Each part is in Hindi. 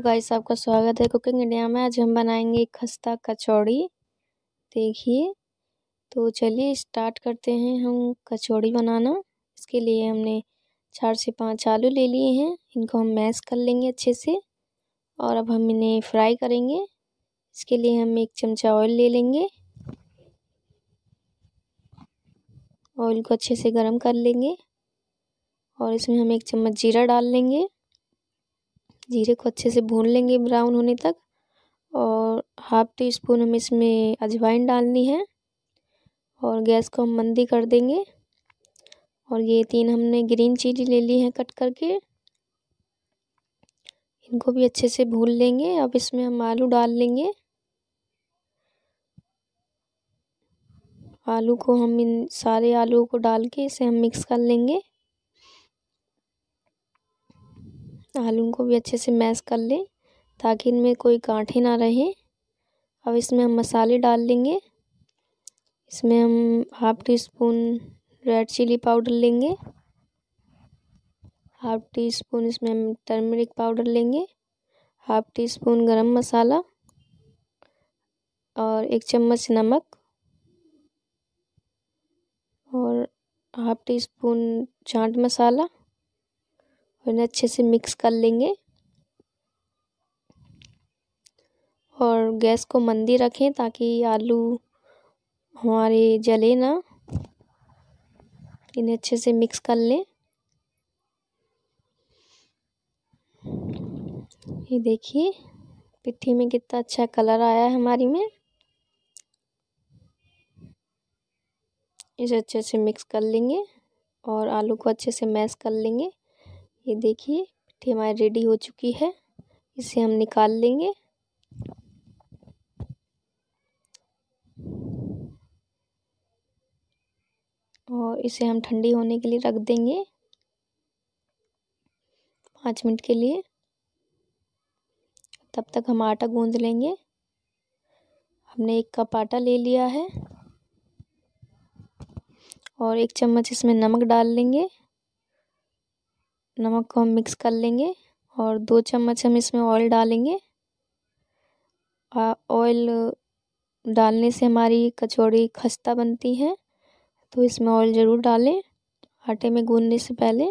तो गाइस आपका स्वागत है कुकिंग इंडिया में। आज हम बनाएँगे खस्ता कचौड़ी, देखिए। तो चलिए स्टार्ट करते हैं हम कचौड़ी बनाना। इसके लिए हमने चार से पाँच आलू ले लिए हैं। इनको हम मैश कर लेंगे अच्छे से और अब हम इन्हें फ्राई करेंगे। इसके लिए हम एक चमचा ऑयल ले लेंगे ऑयल को अच्छे से गर्म कर लेंगे और इसमें हम एक चम्मच जीरा डाल लेंगे। जीरे को अच्छे से भून लेंगे ब्राउन होने तक और हाफ़ टी स्पून हम इसमें अजवाइन डालनी है और गैस को हम मंदी कर देंगे और ये तीन हमने ग्रीन चिली ले ली है कट करके। इनको भी अच्छे से भून लेंगे। अब इसमें हम आलू डाल लेंगे। आलू को हम इन सारे आलू को डाल के इसे हम मिक्स कर लेंगे। आलू को भी अच्छे से मैश कर लें, ताकि इनमें कोई गांठें ना रहें। अब इसमें हम मसाले डाल लेंगे इसमें हम half teaspoon red chilli powder लेंगे। हाफ़ टी स्पून इसमें हम टर्मरिक पाउडर लेंगे। हाफ़ टी स्पून गरम मसाला और एक चम्मच नमक। और half teaspoon chaat masala. और इन्हें अच्छे से मिक्स कर लेंगे। और गैस को मंदी रखें ताकि आलू हमारे जले ना। इन्हें अच्छे से मिक्स कर लें। ये देखिए, पिट्ठी में कितना अच्छा कलर आया है हमारी में। इसे अच्छे से मिक्स कर लेंगे और आलू को अच्छे से मैश कर लेंगे। ये देखिए पिट्ठी हमारी रेडी हो चुकी है। इसे हम निकाल लेंगे। और इसे हम ठंडी होने के लिए रख देंगे। पाँच मिनट के लिए। तब तक हम आटा गूंद लेंगे। हमने एक कप आटा ले लिया है। और एक चम्मच इसमें नमक डाल लेंगे। नमक को हम मिक्स कर लेंगे और दो चम्मच हम इसमें ऑयल डालेंगे। ऑयल डालने से हमारी कचौड़ी खस्ता बनती है तो इसमें ऑयल ज़रूर डालें आटे में गूंदने से पहले।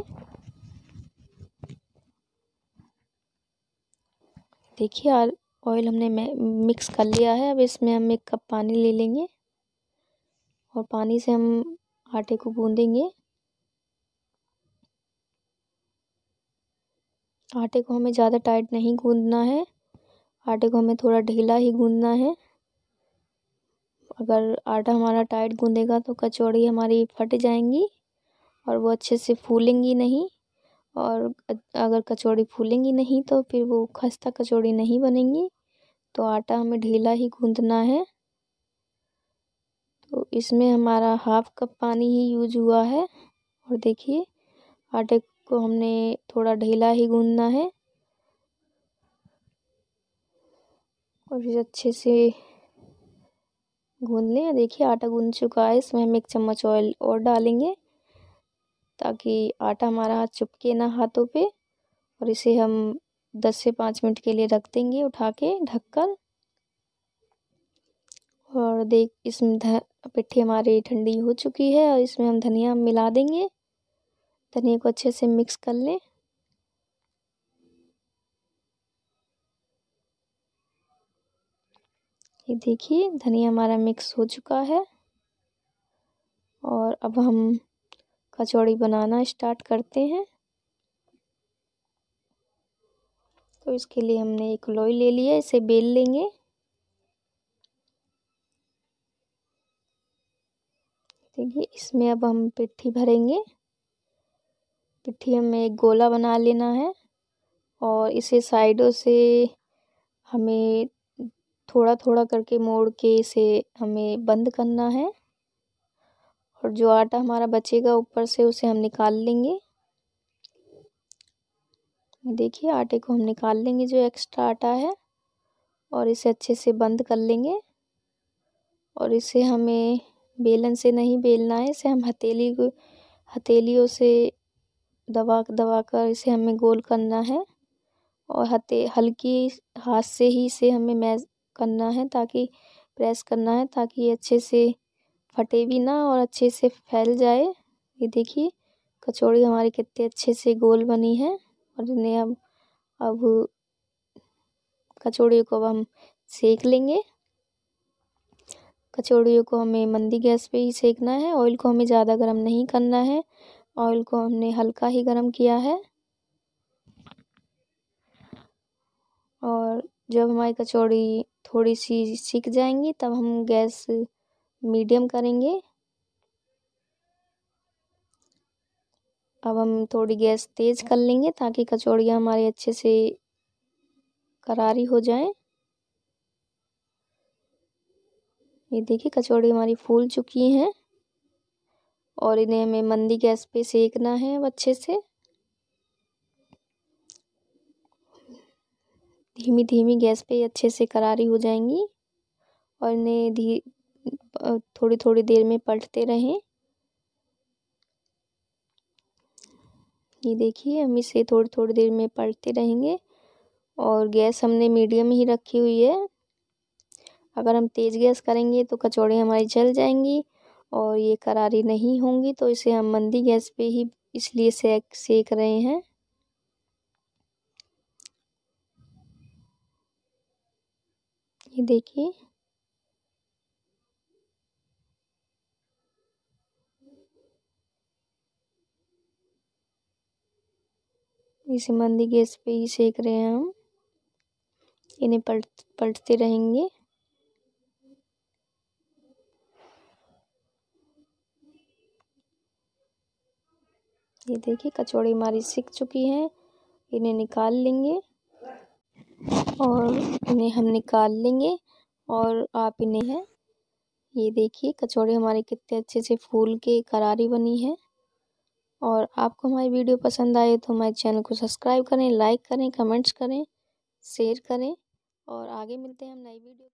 देखिए ऑयल हमने मिक्स कर लिया है, अब इसमें हम एक कप पानी ले लेंगे और पानी से हम आटे को गूंदेंगे। आटे को हमें ज़्यादा टाइट नहीं गूंदना है। आटे को हमें थोड़ा ढीला ही गूंदना है। अगर आटा हमारा टाइट गूंदेगा तो कचौड़ी हमारी फट जाएँगी और वो अच्छे से फूलेंगी नहीं और अगर कचौड़ी फूलेंगी नहीं तो फिर वो खस्ता कचौड़ी नहीं बनेंगी। तो आटा हमें ढीला ही गूंदना है। तो इसमें हमारा हाफ़ कप पानी ही यूज़ हुआ है। और देखिए, आटे को हमने थोड़ा ढीला ही गूंदना है। और फिर अच्छे से गूंद लें। देखिए, आटा गूंद चुका है। इसमें हम एक चम्मच ऑयल और डालेंगे ताकि आटा हमारा चुपके ना हाथों पे। और इसे हम दस से पाँच मिनट के लिए रख देंगे उठा के ढककर और देख, इसमें पिट्ठी हमारी ठंडी हो चुकी है और इसमें हम धनिया मिला देंगे। धनिया को अच्छे से मिक्स कर लें। ये देखिए, धनिया हमारा मिक्स हो चुका है। और अब हम कचौड़ी बनाना स्टार्ट करते हैं। तो इसके लिए हमने एक लोई ले लिया, इसे बेल लेंगे। देखिए, इसमें अब हम पिट्ठी भरेंगे। पिट्ठी हमें एक गोला बना लेना है और इसे साइडों से हमें थोड़ा थोड़ा करके मोड़ के इसे हमें बंद करना है और जो आटा हमारा बचेगा ऊपर से उसे हम निकाल लेंगे। देखिए, आटे को हम निकाल लेंगे जो एक्स्ट्रा आटा है और इसे अच्छे से बंद कर लेंगे और इसे हमें बेलन से नहीं बेलना है, इसे हम हथेली को, हथेलियों से दबा दबा कर इसे हमें गोल करना है और हथे हल्की हाथ से ही इसे हमें मैश करना है ताकि, प्रेस करना है ताकि ये अच्छे से फटे भी ना और अच्छे से फैल जाए। ये देखिए, कचौड़ी हमारी कितने अच्छे से गोल बनी है और इन्हें अब अब कचौड़ियों को अब हम सेक लेंगे। कचौड़ियों को हमें मंदी गैस पे ही सेकना है, ऑयल को हमें ज़्यादा गर्म नहीं करना है। ऑयल को हमने हल्का ही गर्म किया है। और जब हमारी कचौड़ी थोड़ी सी सीख जाएँगी, तब हम गैस मीडियम करेंगे। अब हम थोड़ी गैस तेज़ कर लेंगे ताकि कचौड़ियाँ हमारी अच्छे से करारी हो जाएँ। ये देखिए कचौड़ी हमारी फूल चुकी हैं। और इन्हें हमें मंदी गैस पे सेकना है अच्छे से। धीमी धीमी गैस पे अच्छे से करारी हो जाएँगी और इन्हें धी थोड़ी थोड़ी देर में पलटते रहें। ये देखिए, हम इसे थोड़ी थोड़ी देर में पलटते रहेंगे और गैस हमने मीडियम ही रखी हुई है। अगर हम तेज़ गैस करेंगे तो कचौड़ी हमारी जल जाएँगी और ये करारी नहीं होंगी तो इसे हम मंदी गैस पे ही इसलिए सेक सेक रहे हैं। ये देखिए। इसे मंदी गैस पे ही सेक रहे हैं हम। इन्हें पलट, पलटते रहेंगे। ये देखिए, कचौड़ी हमारी सीख चुकी है। इन्हें निकाल लेंगे और इन्हें हम निकाल लेंगे और आप इन्हें है। ये देखिए, कचौड़ी हमारी कितने अच्छे से फूल के करारी बनी है। और आपको हमारी वीडियो पसंद आए तो हमारे चैनल को सब्सक्राइब करें, लाइक करें, कमेंट्स करें, शेयर करें और आगे मिलते हैं हम नई वीडियो।